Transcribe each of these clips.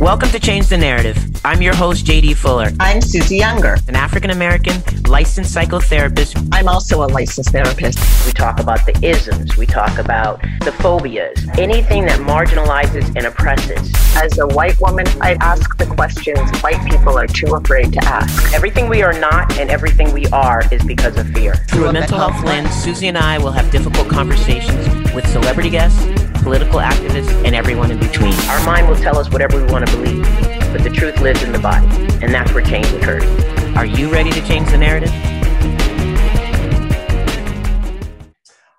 Welcome to Change the Narrative. I'm your host, JD Fuller. I'm Susie Younger, an African American licensed psychotherapist. I'm also a licensed therapist. We talk about the isms, we talk about the phobias, anything that marginalizes and oppresses. As a white woman, I ask the questions white people are too afraid to ask. Everything we are not and everything we are is because of fear. Through a mental health lens, Susie and I will have difficult conversations with celebrity guests, political activists, and everyone in between. Our mind will tell us whatever we want to believe, but the truth lives in the body, and that's where change occurs. Are you ready to change the narrative?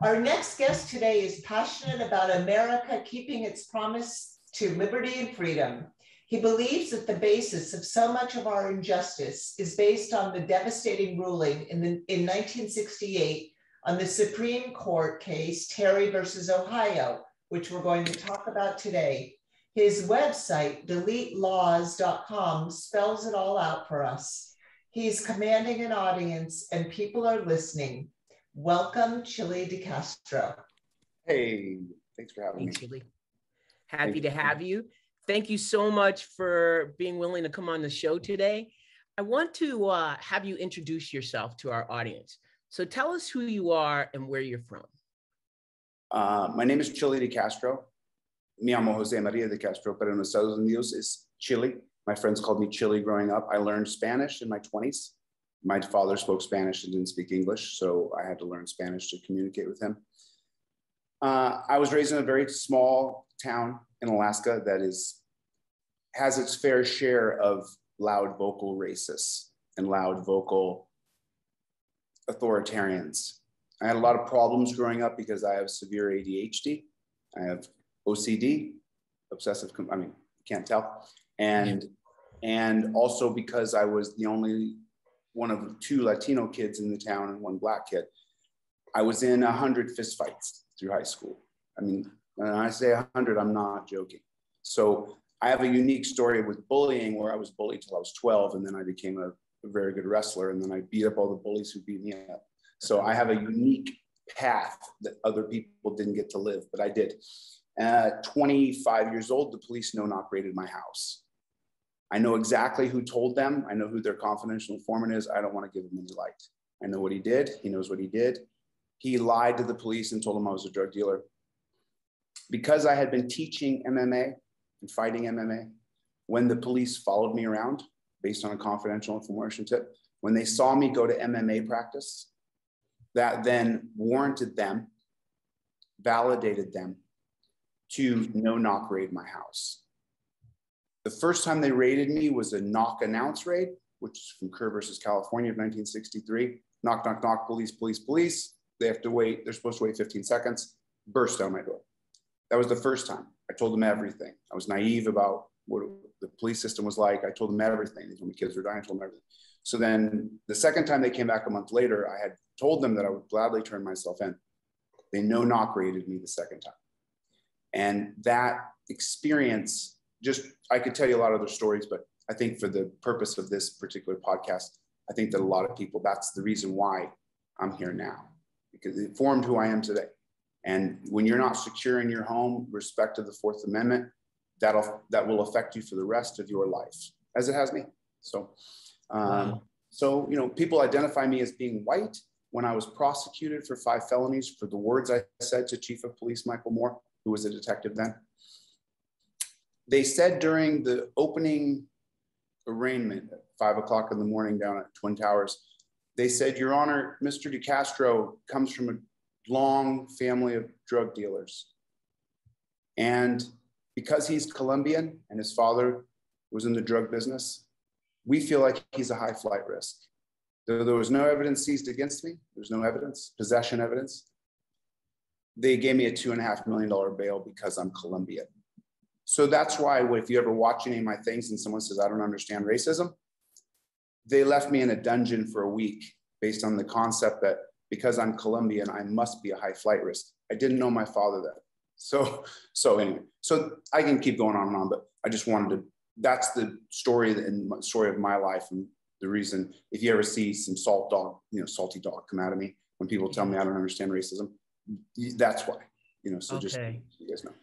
Our next guest today is passionate about America keeping its promise to liberty and freedom. He believes that the basis of so much of our injustice is based on the devastating ruling in, the, in 1968 on the Supreme Court case Terry versus Ohio, which we're going to talk about today. His website, deletelawz.com, spells it all out for us. He's commanding an audience and people are listening. Welcome, Chille DeCastro. Hey, thanks for having Thanks, me. Chille. Happy to have you. Thank you so much for being willing to come on the show today. I want to uh, have you introduce yourself to our audience. So tell us who you are and where you're from. Uh, my name is Chille de Castro. Me llamo Jose Maria de Castro, pero en los Estados Unidos is Chille. My friends called me Chille growing up. I learned Spanish in my 20s. My father spoke Spanish and didn't speak English, so I had to learn Spanish to communicate with him. Uh, I was raised in a very small town in Alaska that is has its fair share of loud vocal racists and loud vocal authoritarians. I had a lot of problems growing up because I have severe ADHD. I have OCD, obsessive, I mean, can't tell. And, and also because I was the only one of two Latino kids in the town and one black kid. I was in a hundred fistfights through high school. I mean, when I say a hundred, I'm not joking. So I have a unique story with bullying where I was bullied till I was 12 and then I became a, a very good wrestler and then I beat up all the bullies who beat me up. So I have a unique path that other people didn't get to live, but I did. At 25 years old, the police no knock raided my house. I know exactly who told them. I know who their confidential informant is. I don't want to give him any light. I know what he did. He knows what he did. He lied to the police and told them I was a drug dealer. Because I had been teaching MMA and fighting MMA, when the police followed me around based on a confidential information tip, when they saw me go to MMA practice, that then warranted them, validated them to no knock raid my house. The first time they raided me was a knock announce raid, which is from Ker versus California of 1963. Knock, knock, knock, police, police, police. They have to wait, they're supposed to wait 15 seconds, burst down my door. That was the first time. I told them everything. I was naive about what the police system was like. I told them everything. They told me kids were dying, I told them everything. So then the second time they came back a month later, I had told them that I would gladly turn myself in. They no knock raided me the second time. And that experience, just I could tell you a lot of other stories, but I think for the purpose of this particular podcast, I think that a lot of people, that's the reason why I'm here now, because it formed who I am today. And when you're not secure in your home, respect to the Fourth Amendment, that'll that will affect you for the rest of your life, as it has me. So, um, wow. so you know, people identify me as being white. When I was prosecuted for five felonies for the words I said to Chief of Police Michael Moore, who was a detective then, they said during the opening arraignment at five o'clock in the morning down at Twin Towers, they said, Your Honor, Mr. DeCastro comes from a long family of drug dealers. And because he's Colombian and his father was in the drug business, we feel like he's a high flight risk. Though there was no evidence seized against me, there was no evidence, possession evidence. They gave me a two and a half million dollar bail because I'm Colombian. So that's why if you ever watch any of my things and someone says, I don't understand racism, they left me in a dungeon for a week based on the concept that because I'm Colombian, I must be a high flight risk. I didn't know my father that. So, so anyway, so I can keep going on and on, but I just wanted to, that's the story and story of my life. And the reason, if you ever see some salt dog, you know, salty dog come out of me, when people tell me I don't understand racism, that's why, you know, so okay. just so you guys know.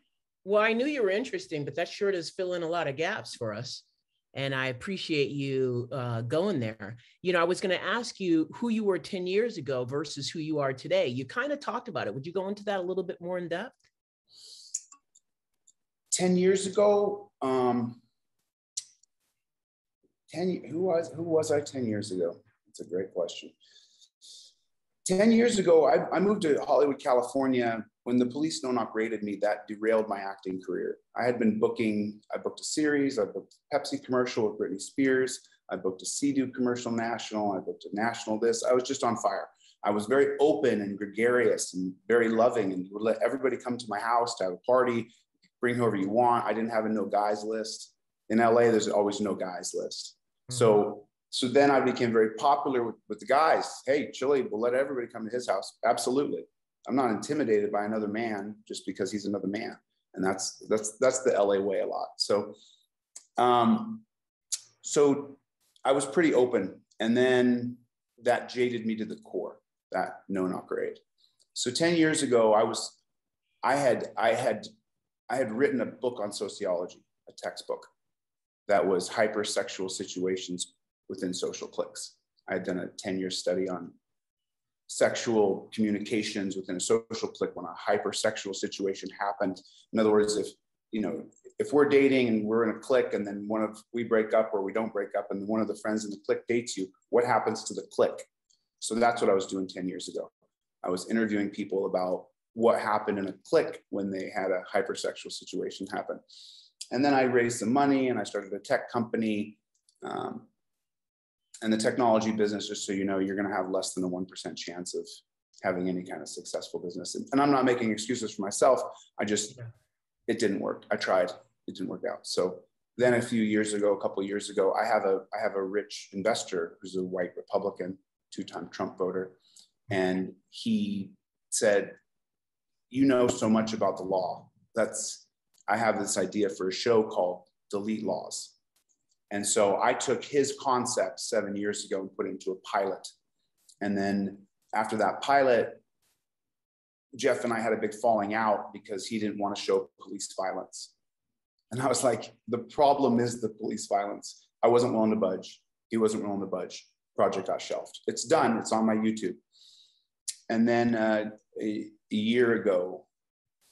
Well, I knew you were interesting, but that sure does fill in a lot of gaps for us. And I appreciate you uh, going there. You know, I was going to ask you who you were 10 years ago versus who you are today. You kind of talked about it. Would you go into that a little bit more in depth? 10 years ago, um, 10, who was, who was I 10 years ago? That's a great question. 10 years ago, I, I, moved to Hollywood, California. When the police no knock raided me, that derailed my acting career. I had been booking, I booked a series, I booked a Pepsi commercial with Britney Spears, I booked a Sea-Doo commercial national, I booked a national this. I was just on fire. I was very open and gregarious and very loving and would let everybody come to my house to have a party, bring whoever you want. I didn't have a no guys list. In LA, there's always no guys list. Mm-hmm. So so then I became very popular with, with the guys. Hey, Chille, we'll let everybody come to his house. Absolutely. I'm not intimidated by another man just because he's another man. And that's that's that's the LA way a lot. So um so I was pretty open. And then that jaded me to the core, that no knock raid. So 10 years ago, I was I had I had I had written a book on sociology, a textbook that was hypersexual situations within social cliques. I had done a 10 year study on sexual communications within a social clique when a hypersexual situation happened. In other words, if you know, if we're dating and we're in a clique and then one of we break up or we don't break up and one of the friends in the clique dates you, what happens to the clique? So that's what I was doing 10 years ago. I was interviewing people about what happened in a clique when they had a hypersexual situation happen. And then I raised some money and I started a tech company. Um, and the technology business, just so you know, you're going to have less than a 1% chance of having any kind of successful business. And, and I'm not making excuses for myself. I just, it didn't work. I tried, it didn't work out. So then a few years ago, a couple years ago, I have a, I have a rich investor who's a white Republican, two-time Trump voter. And he said, you know so much about the law. That's, I have this idea for a show called Delete Lawz. And so I took his concept seven years ago and put it into a pilot. And then after that pilot, Jeff and I had a big falling out because he didn't want to show police violence. And I was like, the problem is the police violence. I wasn't willing to budge. He wasn't willing to budge. Project got shelved. It's done. It's on my YouTube. And then uh, a, a, year ago,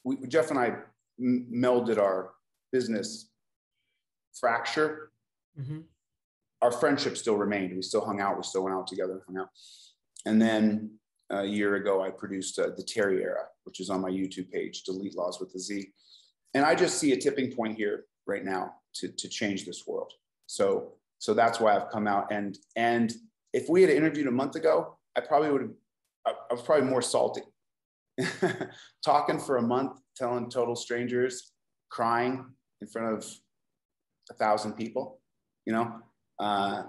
we, Jeff and I melded our business fracture Mm-hmm. Our friendship still remained. We still hung out. We still went out together, hung out. And then a year ago, I produced uh, the Terry Era, which is on my YouTube page, Delete Lawz with the Z. And I just see a tipping point here right now to, to change this world. So, so that's why I've come out. And, and if we had interviewed a month ago, I probably would have, I was probably more salty. Talking for a month, telling total strangers, crying in front of a thousand people you know, uh,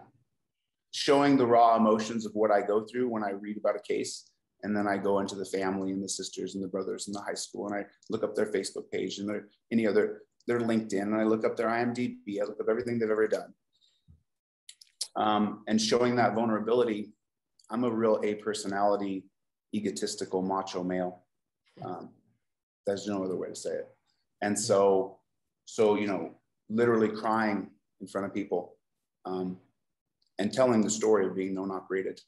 showing the raw emotions of what I go through when I read about a case. And then I go into the family and the sisters and the brothers in the high school and I look up their Facebook page and their any other their LinkedIn and I look up their IMDb. I look up everything they've ever done. Um, and showing that vulnerability, I'm a real A personality, egotistical, macho male. Um, there's no other way to say it. And so, so you know, literally crying in front of people um, and telling the story of being no knock rated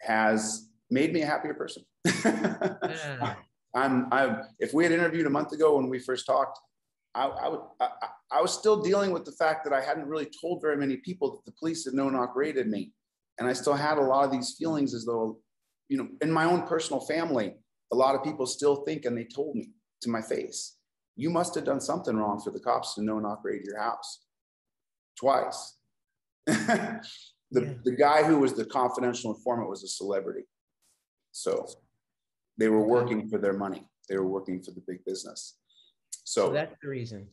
has made me a happier person. yeah. I'm, I'm, if we had interviewed a month ago when we first talked, I, I, would, I, I, was still dealing with the fact that I hadn't really told very many people that the police had no knock rated me. And I still had a lot of these feelings as though, you know, in my own personal family, a lot of people still think, and they told me to my face, you must have done something wrong for the cops to know knock raid your house twice. the, yeah. the guy who was the confidential informant was a celebrity. So they were working for their money. They were working for the big business. So, so that's the reason.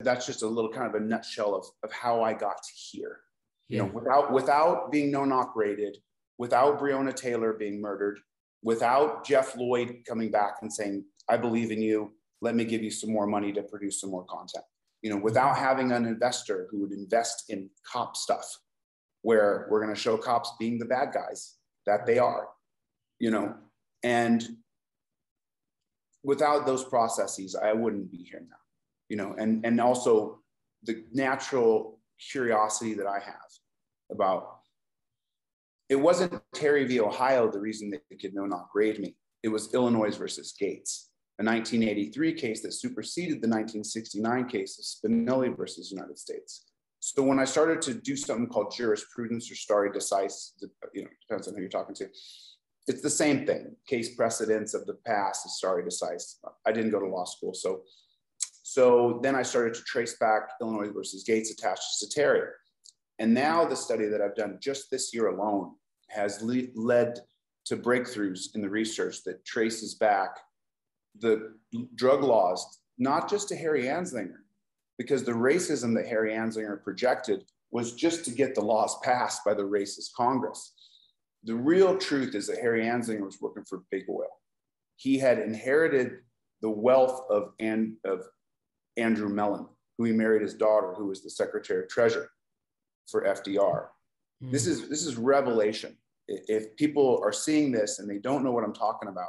That's just a little kind of a nutshell of, of how I got to here. Yeah. You know, without without being no operated, without Breonna Taylor being murdered, without Jeff Lloyd coming back and saying, I believe in you. Let me give you some more money to produce some more content. You know, without having an investor who would invest in cop stuff, where we're going to show cops being the bad guys that they are, you know, and without those processes, I wouldn't be here now, you know, and, and also the natural curiosity that I have about it wasn't Terry v. Ohio the reason they could no not grade me. It was Illinois versus Gates, a 1983 case that superseded the 1969 case of Spinelli versus United States. So when I started to do something called jurisprudence or stare decisis, you know, depends on who you're talking to, it's the same thing. Case precedents of the past is stare decisis. I didn't go to law school, so so then I started to trace back Illinois versus Gates attached to Sateri. And now the study that I've done just this year alone has le- led to breakthroughs in the research that traces back the drug laws, not just to Harry Anslinger, because the racism that Harry Anslinger projected was just to get the laws passed by the racist Congress. The real truth is that Harry Anslinger was working for big oil. He had inherited the wealth of, and, of Andrew Mellon, who he married his daughter, who was the Secretary of Treasury for FDR. Mm. This is this is revelation. If people are seeing this and they don't know what I'm talking about,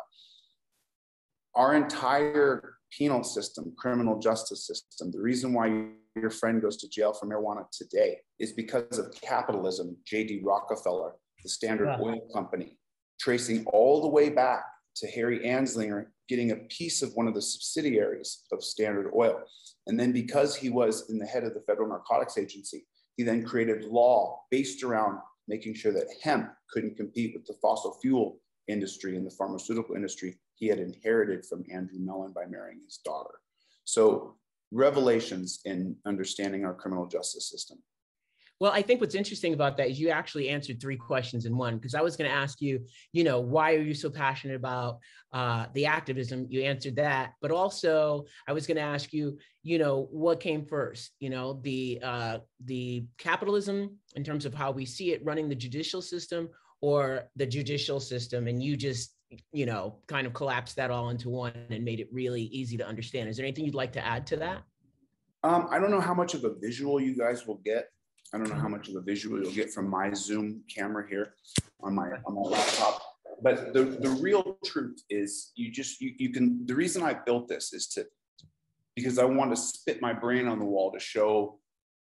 our entire penal system, criminal justice system, the reason why your friend goes to jail for marijuana today is because of capitalism. J.D. Rockefeller, the Standard yeah. Oil Company, tracing all the way back to Harry Anslinger getting a piece of one of the subsidiaries of Standard Oil. And then because he was in the head of the Federal Narcotics Agency, he then created law based around making sure that hemp couldn't compete with the fossil fuel industry and the pharmaceutical industry he had inherited from Andrew Mellon by marrying his daughter. So revelations in understanding our criminal justice system. Well, I think what's interesting about that is you actually answered three questions in one because I was going to ask you, you know, why are you so passionate about uh, the activism? You answered that, but also I was going to ask you, you know, what came first? You know, the uh, the capitalism in terms of how we see it running the judicial system, or the judicial system, and you just you know kind of collapsed that all into one and made it really easy to understand. Is there anything you'd like to add to that? Um, I don't know how much of a visual you guys will get I don't know how much of a visual you'll get from my Zoom camera here on my on my laptop. But the, the real truth is you just you, you can the reason I built this is to because I want to spit my brain on the wall to show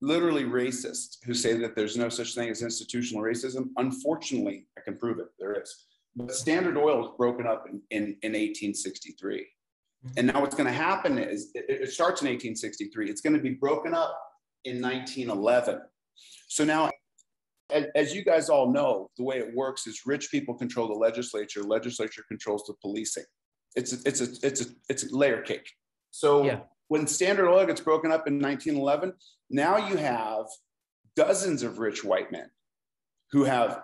literally racists who say that there's no such thing as institutional racism. Unfortunately, I can prove it. There is. But Standard Oil was broken up in, in, in 1863. Mm-hmm. And now what's going to happen is it, it starts in 1863. It's going to be broken up in 1911 so now, as you guys all know, the way it works is rich people control the legislature, legislature controls the policing. It's a, it's a, it's a, it's a layer cake. So yeah. when Standard Oil gets broken up in 1911, now you have dozens of rich white men who have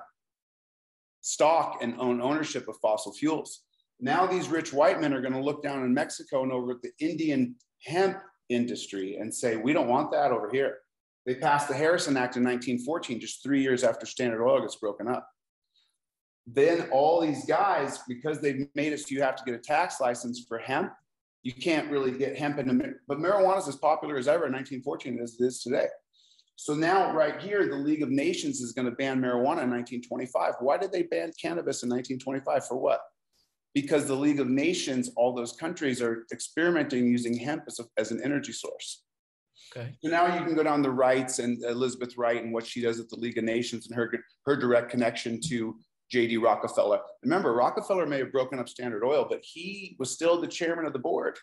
stock and own ownership of fossil fuels. Now these rich white men are going to look down in Mexico and over at the Indian hemp industry and say, we don't want that over here. They passed the Harrison Act in 1914, just three years after Standard Oil gets broken up. Then all these guys, because they've made it so you have to get a tax license for hemp, you can't really get hemp in but marijuana is as popular as ever in 1914 as it is today. So now, right here, the League of Nations is going to ban marijuana in 1925. Why did they ban cannabis in 1925? For what? Because the League of Nations, all those countries are experimenting using hemp as, a, as an energy source. Okay. So now you can go down the Wrights and Elizabeth Wright and what she does at the League of Nations and her, her direct connection to J.D. Rockefeller. Remember, Rockefeller may have broken up Standard Oil, but he was still the chairman of the board.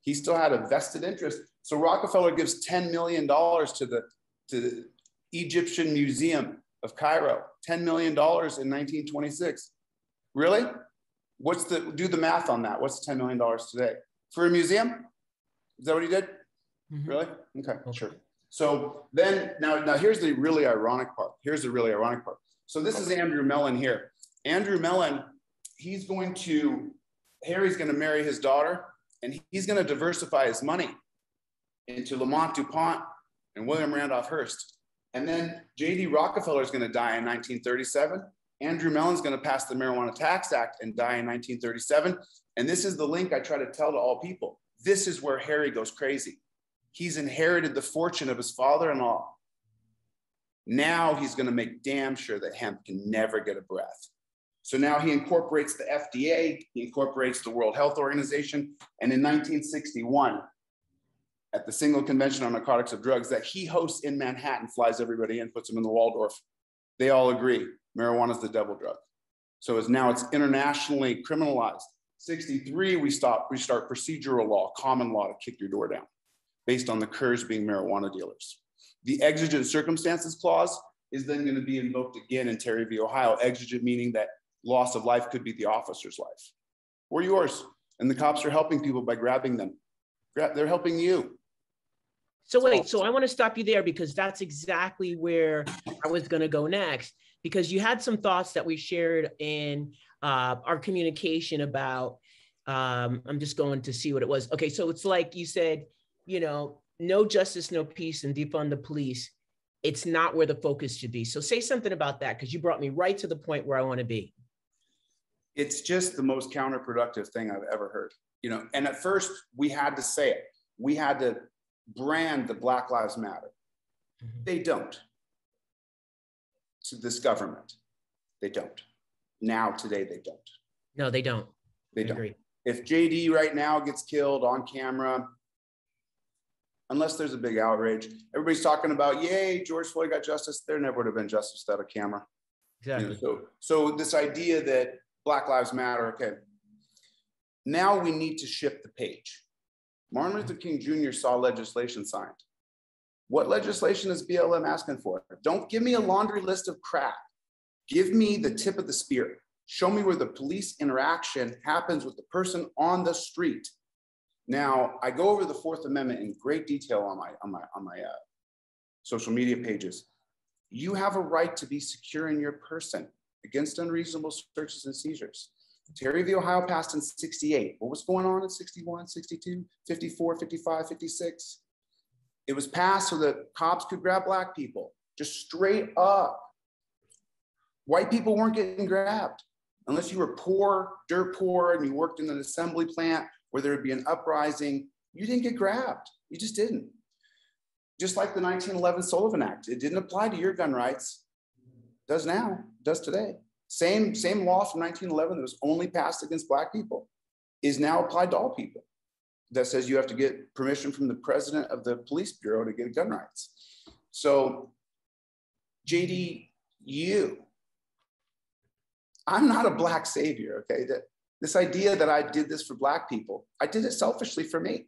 He still had a vested interest. So Rockefeller gives $10 million to the, to the Egyptian Museum of Cairo, $10 million in 1926. Really? What's the, do the math on that. What's $10 million today? For a museum? Is that what he did? Mm-hmm. Really? Okay, okay, sure. So then now, now here's the really ironic part. Here's the really ironic part. So this is Andrew Mellon here. Andrew Mellon, he's going to, Harry's going to marry his daughter and he's going to diversify his money into Lammot DuPont and William Randolph Hearst. And then J.D. Rockefeller is going to die in 1937. Andrew Mellon's going to pass the Marijuana Tax Act and die in 1937. And this is the link I try to tell to all people. This is where Harry goes crazy. He's inherited the fortune of his father in law. Now he's going to make damn sure that hemp can never get a breath. So now he incorporates the FDA, he incorporates the World Health Organization, and in 1961, at the single convention on narcotics of drugs that he hosts in Manhattan, flies everybody in, puts them in the Waldorf. They all agree marijuana is the devil drug. So as now it's internationally criminalized. 63, we stop, we start procedural law, common law to kick your door down based on the Kers being marijuana dealers. The exigent circumstances clause is then going to be invoked again in Terry v. Ohio. Exigent meaning that loss of life could be the officer's life or yours. And the cops are helping people by grabbing them. They're helping you. So wait, so I want to stop you there because that's exactly where I was going to go next. Because you had some thoughts that we shared in uh, our communication about. Um, I'm just going to see what it was. Okay, so it's like you said, you know, no justice, no peace, and defund the police. It's not where the focus should be. So say something about that because you brought me right to the point where I want to be it's just the most counterproductive thing I've ever heard. You know, and at first we had to say it. We had to brand the Black Lives Matter. Mm-hmm. They don't. To this government, they don't. Now, today, they don't. No, they don't. They I don't. Agree. If JD right now gets killed on camera, unless there's a big outrage, everybody's talking about, yay, George Floyd got justice. There never would have been justice without a camera. Exactly. You know, so, so this idea that Black Lives Matter. Okay. Now we need to shift the page. Martin Luther King Jr. saw legislation signed. What legislation is BLM asking for? Don't give me a laundry list of crap. Give me the tip of the spear. Show me where the police interaction happens with the person on the street. Now, I go over the Fourth Amendment in great detail on my on my on my uh, social media pages. You have a right to be secure in your person against unreasonable searches and seizures. Terry v. Ohio passed in 68. What was going on in 61, 62, 54, 55, 56? It was passed so that cops could grab black people, just straight up. White people weren't getting grabbed unless you were poor, dirt poor, and you worked in an assembly plant where there would be an uprising. You didn't get grabbed. You just didn't. Just like the 1911 Sullivan Act, it didn't apply to your gun rights does now, does today. Same, same law from 1911 that was only passed against Black people is now applied to all people. That says you have to get permission from the president of the police bureau to get gun rights. So, JD, you, I'm not a Black savior, okay? That, this idea that I did this for Black people, I did it selfishly for me.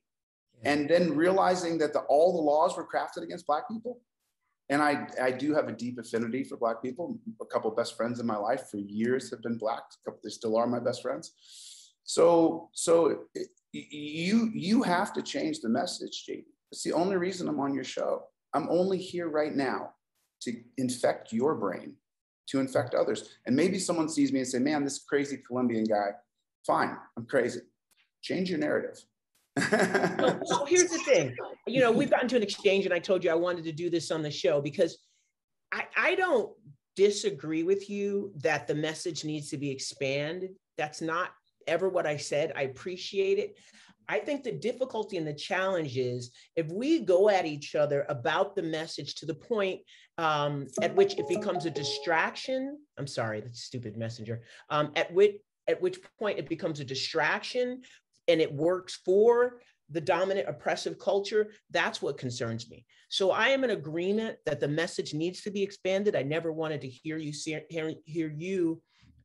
And then realizing that the, all the laws were crafted against Black people, and I, I do have a deep affinity for black people. A couple best friends in my life for years have been black. they still are my best friends. So, so it, you you have to change the message, JD. It's the only reason I'm on your show. I'm only here right now to infect your brain, to infect others. And maybe someone sees me and say, "Man, this crazy Colombian guy." Fine, I'm crazy. Change your narrative so, so here's the thing you know we've gotten to an exchange and i told you i wanted to do this on the show because i i don't disagree with you that the message needs to be expanded that's not ever what i said i appreciate it I think the difficulty and the challenge is if we go at each other about the message to the point um, at which it becomes a distraction. I'm sorry, that's stupid messenger. Um, at which at which point it becomes a distraction and it works for the dominant oppressive culture, that's what concerns me. So I am in agreement that the message needs to be expanded. I never wanted to hear you hear, hear you.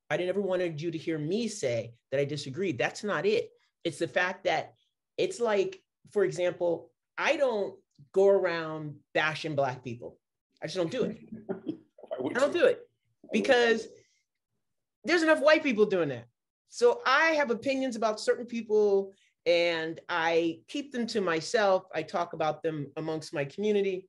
I never wanted you to hear me say that I disagreed. That's not it. It's the fact that it's like, for example, I don't go around bashing black people. I just don't do it. I don't do it because there's enough white people doing that. So I have opinions about certain people and I keep them to myself. I talk about them amongst my community.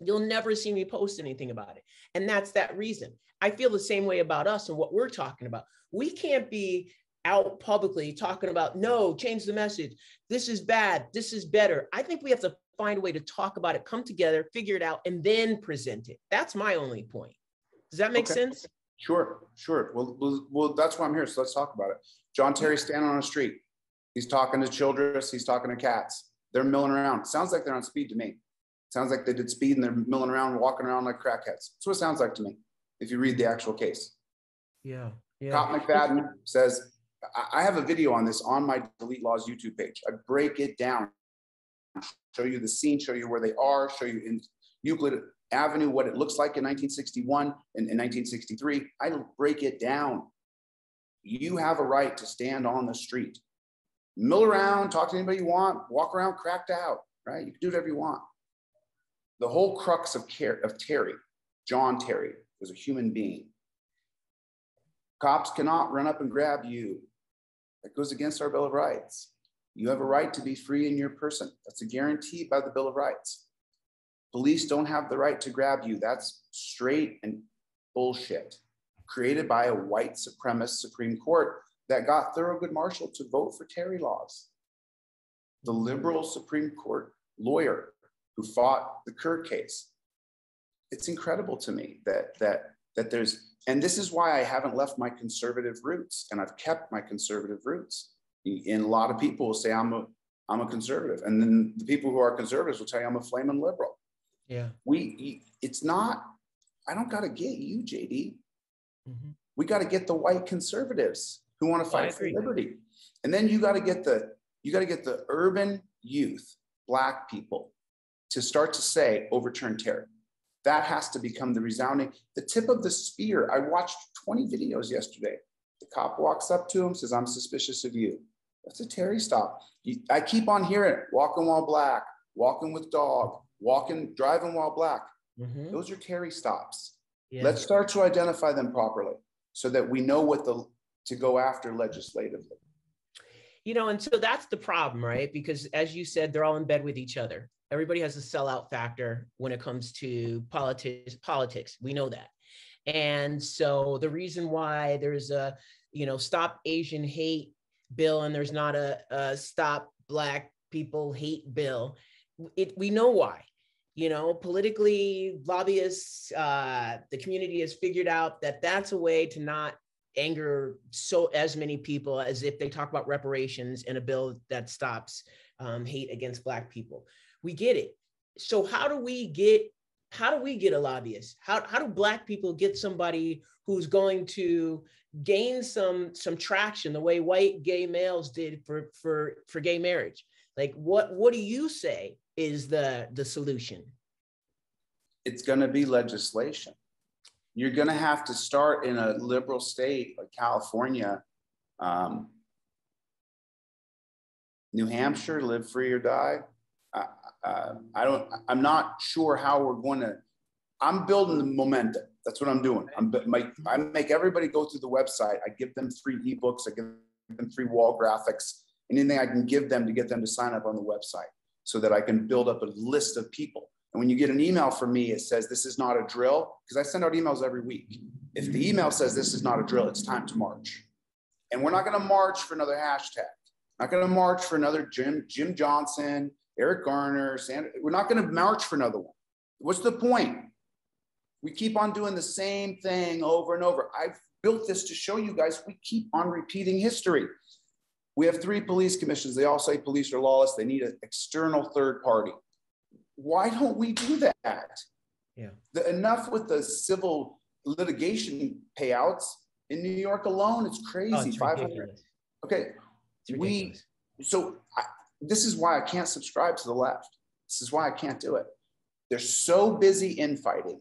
You'll never see me post anything about it. And that's that reason. I feel the same way about us and what we're talking about. We can't be out publicly talking about, no, change the message. This is bad. This is better. I think we have to find a way to talk about it, come together, figure it out, and then present it. That's my only point. Does that make okay. sense? Sure, sure. Well, well, well, that's why I'm here. So let's talk about it. John Terry standing on a street. He's talking to Childress. He's talking to Katz. They're milling around. Sounds like they're on speed to me. Sounds like they did speed and they're milling around, walking around like crackheads. That's what it sounds like to me. If you read the actual case. Yeah. Yeah. Cop McFadden says, I have a video on this on my Delete Lawz YouTube page. I break it down, show you the scene, show you where they are, show you in Euclid Avenue what it looks like in 1961 and in 1963. I break it down. You have a right to stand on the street, mill around, talk to anybody you want, walk around cracked out, right? You can do whatever you want. The whole crux of, care, of Terry, John Terry, was a human being. Cops cannot run up and grab you. That goes against our Bill of Rights. You have a right to be free in your person. That's a guarantee by the Bill of Rights. Police don't have the right to grab you. That's straight and bullshit created by a white supremacist Supreme Court that got Thurgood Marshall to vote for Terry laws. The liberal Supreme Court lawyer who fought the Ker case. It's incredible to me that that that there's and this is why I haven't left my conservative roots and I've kept my conservative roots. And a lot of people will say I'm a I'm a conservative, and then the people who are conservatives will tell you I'm a flaming liberal. Yeah, we it's not. I don't got to get you, JD. Mm-hmm. We got to get the white conservatives who want to fight for liberty. And then you got to get the you got to get the urban youth, black people to start to say overturn Terry. That has to become the resounding, the tip of the spear. I watched 20 videos yesterday. The cop walks up to him, says, I'm suspicious of you. That's a Terry stop. I keep on hearing it, walking while black, walking with dog, walking, driving while black. Mm-hmm. Those are Terry stops. Yeah. Let's start to identify them properly so that we know what the to go after legislatively. You know, and so that's the problem, right? Because as you said, they're all in bed with each other. Everybody has a sellout factor when it comes to politics. Politics, we know that. And so the reason why there's a, you know, stop Asian hate bill and there's not a, a stop Black people hate bill, it we know why you know politically lobbyists uh, the community has figured out that that's a way to not anger so as many people as if they talk about reparations and a bill that stops um, hate against black people. We get it. So how do we get how do we get a lobbyist? How, how do black people get somebody who's going to gain some some traction the way white gay males did for for for gay marriage like what what do you say is the the solution? It's going to be legislation. You're going to have to start in a liberal state like California, um, New Hampshire, live free or die. Uh, uh, I don't. I'm not sure how we're going to. I'm building the momentum. That's what I'm doing. I'm my, I make everybody go through the website. I give them three ebooks. I give them three wall graphics. Anything I can give them to get them to sign up on the website so that I can build up a list of people. And when you get an email from me, it says this is not a drill, because I send out emails every week. If the email says this is not a drill, it's time to march. And we're not going to march for another hashtag. Not going to march for another Jim, Jim Johnson, Eric Garner, Sandra. We're not going to march for another one. What's the point? We keep on doing the same thing over and over. I've built this to show you guys we keep on repeating history. We have three police commissions. They all say police are lawless. They need an external third party. Why don't we do that? Yeah. The, enough with the civil litigation payouts in New York alone. It's crazy. Oh, it's 500. Okay. We, so I, this is why I can't subscribe to the left. This is why I can't do it. They're so busy infighting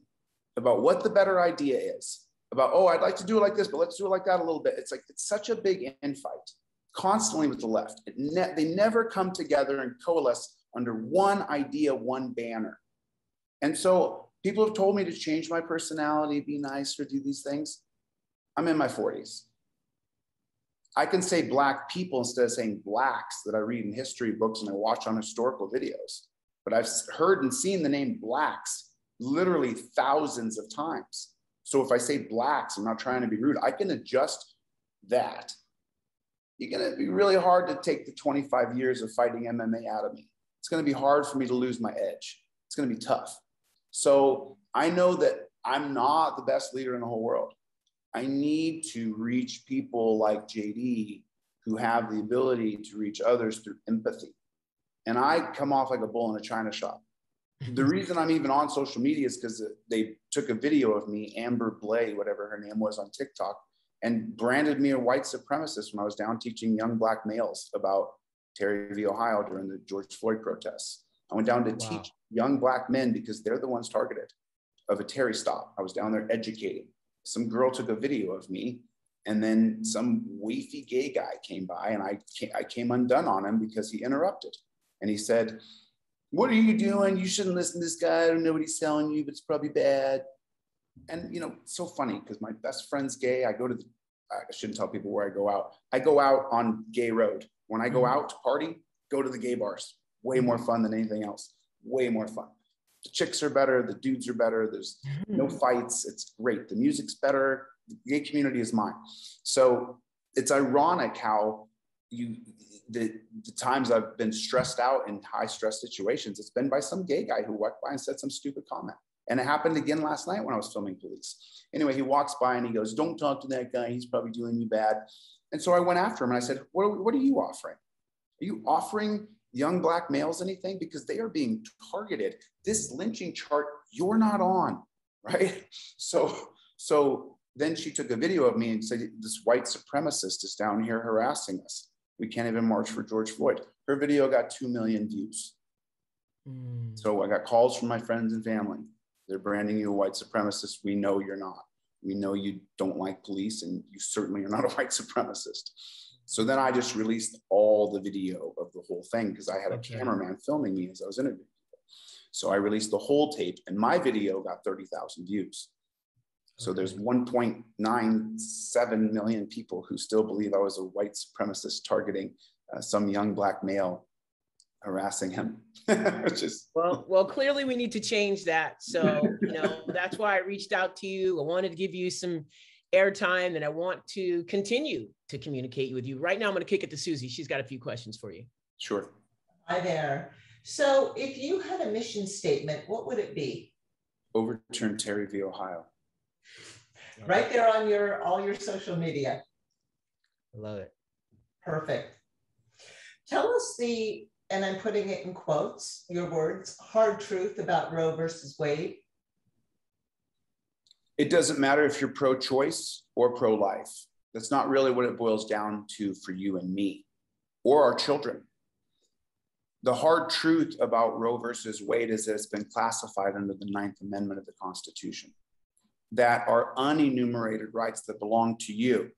about what the better idea is about, oh, I'd like to do it like this, but let's do it like that a little bit. It's like, it's such a big infight constantly with the left. Ne- they never come together and coalesce under one idea, one banner. And so people have told me to change my personality, be nicer, do these things. I'm in my 40s. I can say black people instead of saying blacks that I read in history books and I watch on historical videos. But I've heard and seen the name blacks literally thousands of times. So if I say blacks, I'm not trying to be rude, I can adjust that you're going to be really hard to take the 25 years of fighting MMA out of me. It's going to be hard for me to lose my edge. It's going to be tough. So I know that I'm not the best leader in the whole world. I need to reach people like JD who have the ability to reach others through empathy. And I come off like a bull in a china shop. The reason I'm even on social media is because they took a video of me, Amber Blay, whatever her name was on TikTok, and branded me a white supremacist when I was down teaching young black males about Terry v. Ohio during the George Floyd protests. I went down to wow. teach young black men because they're the ones targeted of a Terry stop. I was down there educating. Some girl took a video of me, and then some weefy gay guy came by, and I came, I came undone on him because he interrupted. And he said, What are you doing? You shouldn't listen to this guy. I don't know what he's telling you, but it's probably bad. And, you know, so funny because my best friend's gay. I go to the, I shouldn't tell people where I go out. I go out on Gay Road. When I go mm-hmm. out to party, go to the gay bars. Way more fun than anything else. Way more fun the chicks are better, the dudes are better, there's no hmm. fights, it's great. The music's better, the gay community is mine. So it's ironic how you the, the times I've been stressed out in high stress situations, it's been by some gay guy who walked by and said some stupid comment. And it happened again last night when I was filming police. Anyway, he walks by and he goes, Don't talk to that guy. He's probably doing you bad. And so I went after him and I said, What, what are you offering? Are you offering young black males anything because they are being targeted. This lynching chart you're not on, right? So, so then she took a video of me and said, This white supremacist is down here harassing us. We can't even march for George Floyd. Her video got 2 million views. Mm. So I got calls from my friends and family. They're branding you a white supremacist. We know you're not. We know you don't like police, and you certainly are not a white supremacist. So then I just released all the video of the whole thing because I had a cameraman filming me as I was interviewing people. So I released the whole tape, and my video got 30,000 views. So there's 1.97 million people who still believe I was a white supremacist targeting uh, some young black male harassing him. Which is well, well, clearly we need to change that. So you know that's why I reached out to you. I wanted to give you some airtime and I want to continue to communicate with you. Right now, I'm going to kick it to Susie. She's got a few questions for you. Sure. Hi there. So, if you had a mission statement, what would it be? Overturn Terry v. Ohio. Right there on your all your social media. I love it. Perfect. Tell us the, and I'm putting it in quotes, your words, hard truth about Roe versus Wade it doesn't matter if you're pro choice or pro life. That's not really what it boils down to for you and me or our children. The hard truth about Roe versus Wade is that it's been classified under the Ninth Amendment of the Constitution that are unenumerated rights that belong to you.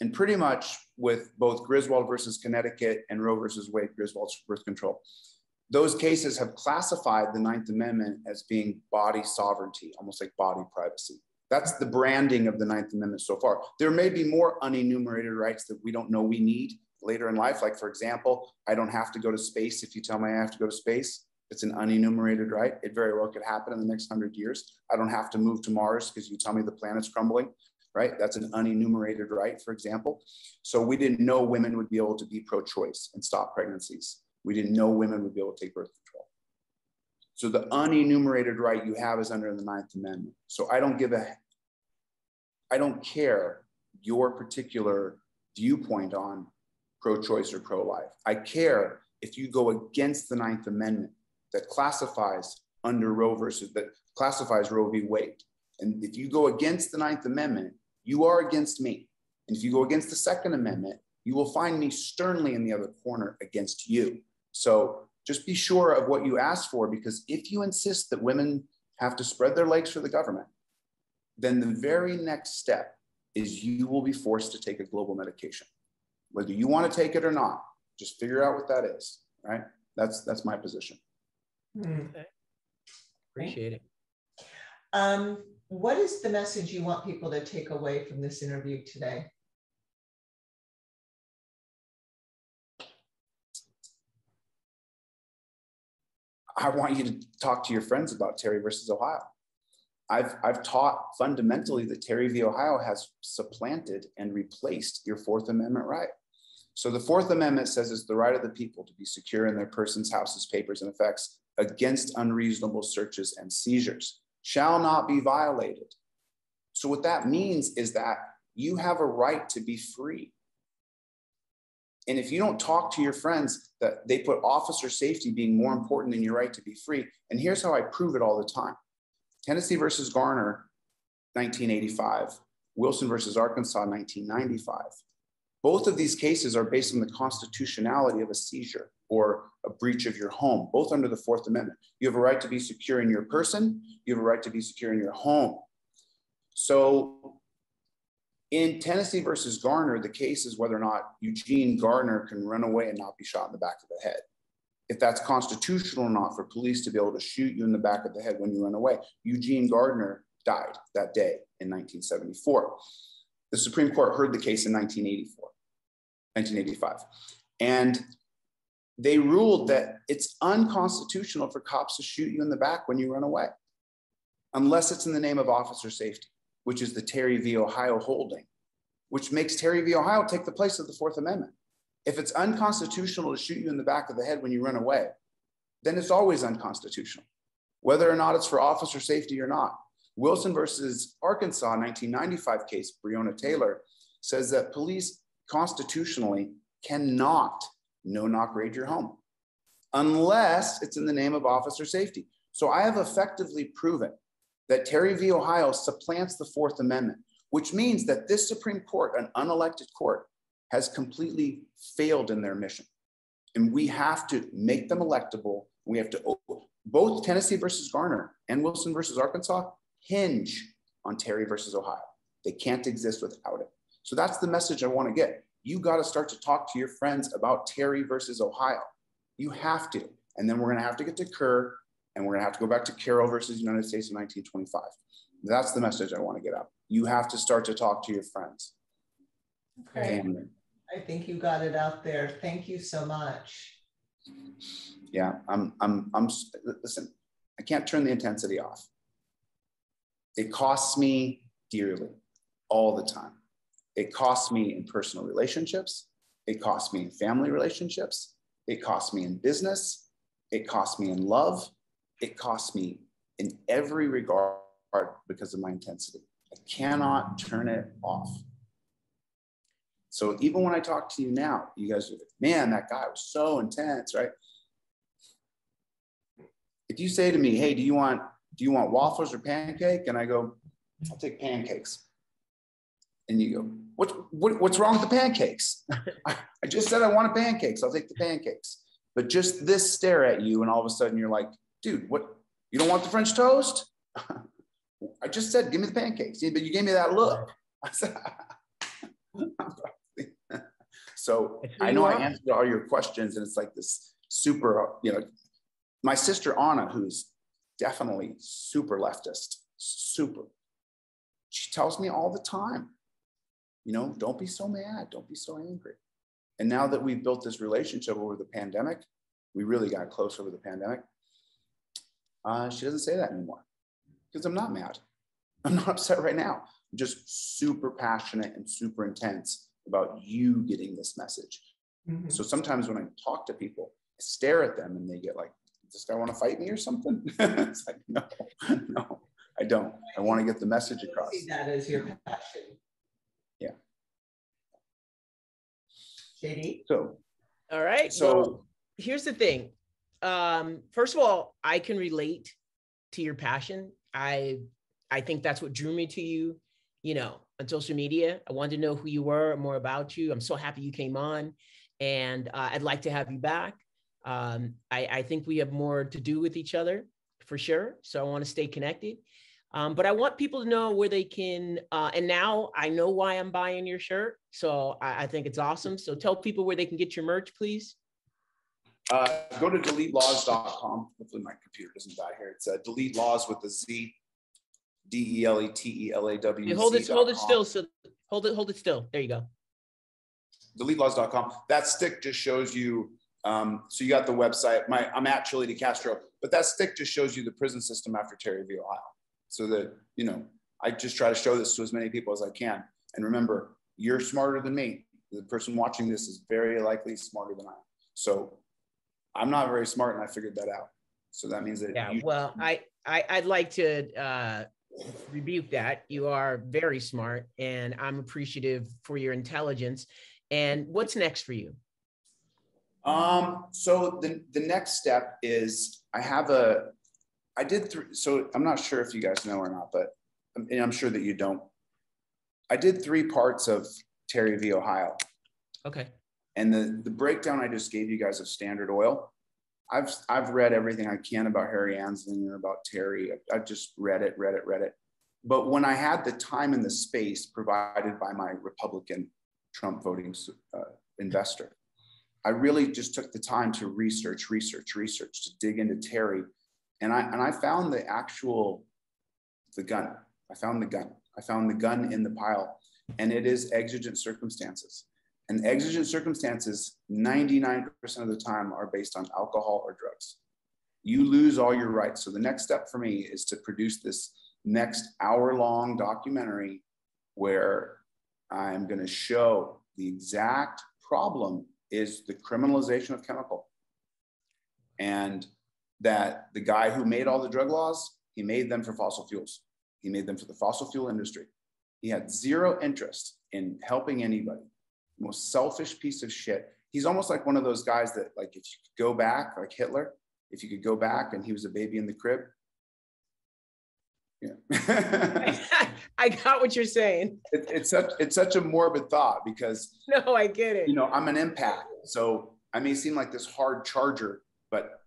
And pretty much with both Griswold versus Connecticut and Roe versus Wade, Griswold's birth control, those cases have classified the Ninth Amendment as being body sovereignty, almost like body privacy. That's the branding of the Ninth Amendment so far. There may be more unenumerated rights that we don't know we need later in life. Like, for example, I don't have to go to space if you tell me I have to go to space. It's an unenumerated right. It very well could happen in the next hundred years. I don't have to move to Mars because you tell me the planet's crumbling, right? That's an unenumerated right, for example. So we didn't know women would be able to be pro choice and stop pregnancies. We didn't know women would be able to take birth control. So the unenumerated right you have is under the Ninth Amendment. So I don't give a, I don't care your particular viewpoint on pro-choice or pro-life. I care if you go against the Ninth Amendment that classifies under Roe versus that classifies Roe v. Wade. And if you go against the Ninth Amendment, you are against me. And if you go against the Second Amendment, you will find me sternly in the other corner against you. So just be sure of what you ask for, because if you insist that women have to spread their legs for the government, then the very next step is you will be forced to take a global medication. Whether you want to take it or not, just figure out what that is, right? That's that's my position. Okay. Appreciate it. Um, what is the message you want people to take away from this interview today? I want you to talk to your friends about Terry versus Ohio. I've, I've taught fundamentally that Terry v. Ohio has supplanted and replaced your Fourth Amendment right. So the Fourth Amendment says it's the right of the people to be secure in their persons, houses, papers, and effects against unreasonable searches and seizures, shall not be violated. So what that means is that you have a right to be free. And if you don't talk to your friends that they put officer safety being more important than your right to be free, and here's how I prove it all the time. Tennessee versus Garner, 1985. Wilson versus Arkansas, 1995. Both of these cases are based on the constitutionality of a seizure or a breach of your home, both under the Fourth Amendment. You have a right to be secure in your person, you have a right to be secure in your home. So in Tennessee versus Garner, the case is whether or not Eugene Garner can run away and not be shot in the back of the head. If that's constitutional or not for police to be able to shoot you in the back of the head when you run away. Eugene Gardner died that day in 1974. The Supreme Court heard the case in 1984, 1985. And they ruled that it's unconstitutional for cops to shoot you in the back when you run away, unless it's in the name of officer safety, which is the Terry v. Ohio holding, which makes Terry v. Ohio take the place of the Fourth Amendment. If it's unconstitutional to shoot you in the back of the head when you run away, then it's always unconstitutional, whether or not it's for officer safety or not. Wilson versus Arkansas 1995 case, Breonna Taylor, says that police constitutionally cannot no knock raid your home unless it's in the name of officer safety. So I have effectively proven that Terry v. Ohio supplants the Fourth Amendment, which means that this Supreme Court, an unelected court, has completely failed in their mission. And we have to make them electable. We have to, both Tennessee versus Garner and Wilson versus Arkansas hinge on Terry versus Ohio. They can't exist without it. So that's the message I want to get. You got to start to talk to your friends about Terry versus Ohio. You have to. And then we're going to have to get to Ker and we're going to have to go back to Carroll versus United States in 1925. That's the message I want to get out. You have to start to talk to your friends. Okay. I think you got it out there. Thank you so much. Yeah, I'm, I'm, I'm, listen, I can't turn the intensity off. It costs me dearly all the time. It costs me in personal relationships. It costs me in family relationships. It costs me in business. It costs me in love. It costs me in every regard because of my intensity. I cannot turn it off. So even when I talk to you now, you guys are like, man, that guy was so intense, right? If you say to me, hey, do you want do you want waffles or pancake? And I go, I'll take pancakes. And you go, what, what what's wrong with the pancakes? I just said I wanted pancakes. I'll take the pancakes. But just this stare at you, and all of a sudden you're like, dude, what? You don't want the French toast? I just said, give me the pancakes. But you gave me that look. so I know I answered all your questions, and it's like this super, you know, my sister Anna, who's definitely super leftist, super. She tells me all the time, you know, don't be so mad, don't be so angry. And now that we've built this relationship over the pandemic, we really got close over the pandemic. Uh, she doesn't say that anymore because I'm not mad. I'm not upset right now. I'm just super passionate and super intense about you getting this message. Mm-hmm. So sometimes when I talk to people, I stare at them and they get like, does this guy want to fight me or something? it's like, no, no, I don't. I want to get the message across. See that as your passion. Yeah. JD. So. All right. So well, here's the thing. Um, first of all, I can relate to your passion. I I think that's what drew me to you. You know, on social media, I wanted to know who you were, more about you. I'm so happy you came on, and uh, I'd like to have you back. Um, I, I, think we have more to do with each other for sure. So I want to stay connected. Um, but I want people to know where they can. Uh, and now I know why I'm buying your shirt. So I, I, think it's awesome. So tell people where they can get your merch, please. Uh, go to deletelawz.com. Hopefully my computer doesn't die here. It's uh, delete laws with a Z, D E L E T E L A W. Hold it, hold it still. So hold it, hold it still. There you go. Deletelawz.com. That stick just shows you um, so you got the website. My I'm at Chille DeCastro, but that stick just shows you the prison system after Terry v. Ohio. So that you know, I just try to show this to as many people as I can. And remember, you're smarter than me. The person watching this is very likely smarter than I am. So I'm not very smart, and I figured that out. So that means that yeah. You- well, I, I I'd like to uh, rebuke that. You are very smart, and I'm appreciative for your intelligence. And what's next for you? Um, so the, the next step is I have a, I did, th- so I'm not sure if you guys know or not, but and I'm sure that you don't. I did three parts of Terry v. Ohio. Okay. And the, the breakdown I just gave you guys of Standard Oil, I've, I've read everything I can about Harry Anslinger, about Terry. I've just read it, read it, read it. But when I had the time and the space provided by my Republican Trump voting uh, investor, I really just took the time to research, research, research, to dig into Terry. And I, and I found the actual, the gun. I found the gun. I found the gun in the pile. And it is exigent circumstances. And exigent circumstances, 99% of the time, are based on alcohol or drugs. You lose all your rights. So the next step for me is to produce this next hour long documentary where I'm going to show the exact problem is the criminalization of chemical. And that the guy who made all the drug laws, he made them for fossil fuels. He made them for the fossil fuel industry. He had zero interest in helping anybody. Most selfish piece of shit. He's almost like one of those guys that, like, if you could go back, like Hitler, if you could go back and he was a baby in the crib. Yeah. I got what you're saying. It, it's such it's such a morbid thought because no, I get it. You know, I'm an empath, so I may seem like this hard charger, but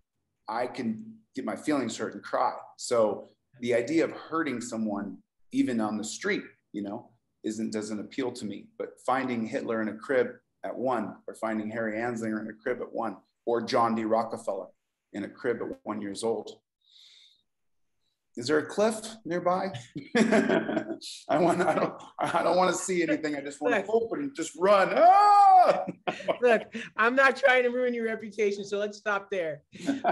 I can get my feelings hurt and cry. So the idea of hurting someone, even on the street, you know, isn't doesn't appeal to me. But finding Hitler in a crib at one, or finding Harry Anslinger in a crib at one, or John D. Rockefeller in a crib at one years old. Is there a cliff nearby? I want. I don't. I don't want to see anything. I just want Look, to open and just run. Ah! Look, I'm not trying to ruin your reputation, so let's stop there.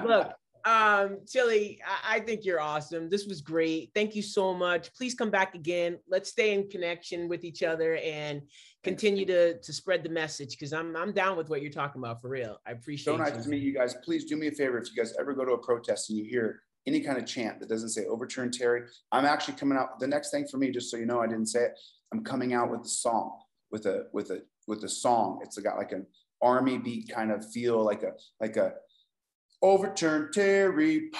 Look, um, Chille, I, I think you're awesome. This was great. Thank you so much. Please come back again. Let's stay in connection with each other and continue to to spread the message because I'm I'm down with what you're talking about for real. I appreciate. So nice you. to meet you guys. Please do me a favor if you guys ever go to a protest and you hear any kind of chant that doesn't say overturn Terry. I'm actually coming out. The next thing for me, just so you know, I didn't say it. I'm coming out with a song, with a with a with a song. It's got like an army beat kind of feel, like a like a overturn Terry.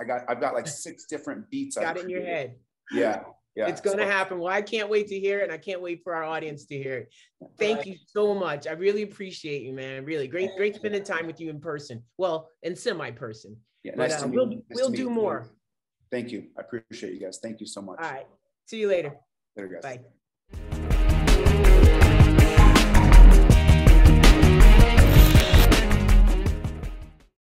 I got I've got like six different beats. Got it in your head. Yeah. Yeah. It's gonna so, happen. Well, I can't wait to hear it, and I can't wait for our audience to hear it. Thank you so much. I really appreciate you, man. Really great, great spending time with you in person. Well, in semi-person. Yeah, but, nice uh, we'll, nice we'll do more. Thank you. I appreciate you guys. Thank you so much. All right. See you later. Later, guys. Bye.